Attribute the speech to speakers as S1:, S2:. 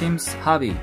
S1: Kim's hobby